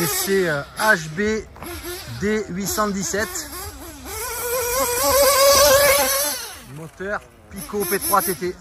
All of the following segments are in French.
Et c'est HB D817. Moteur Pico P3 TT.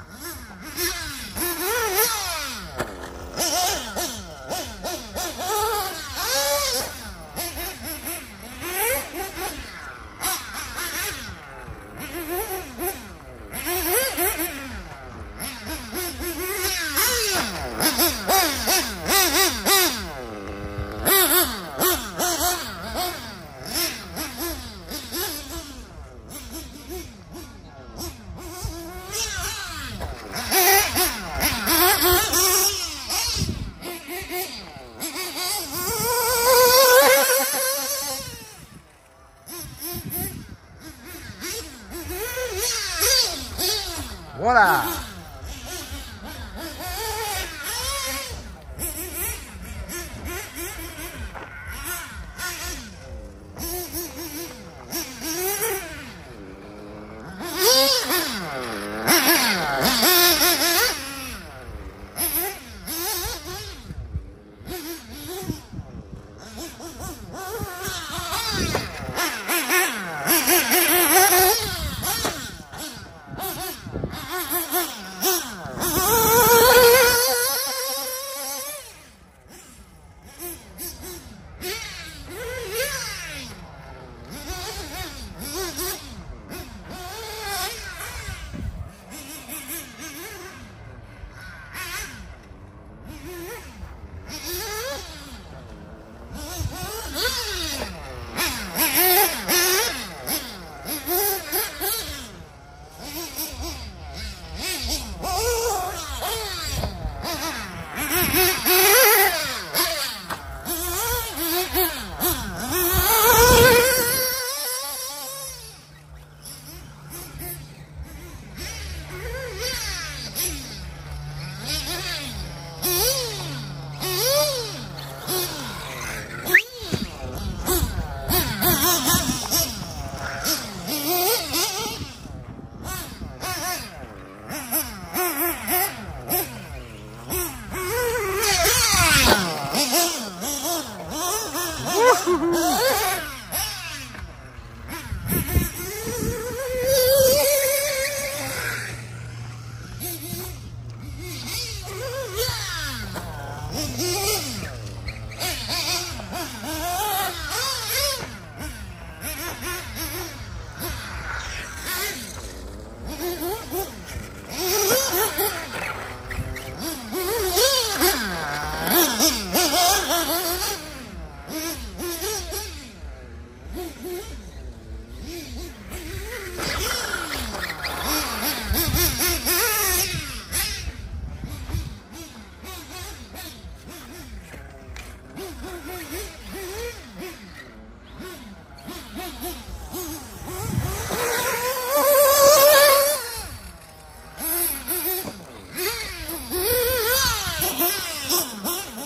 过来。Yeah. Huh?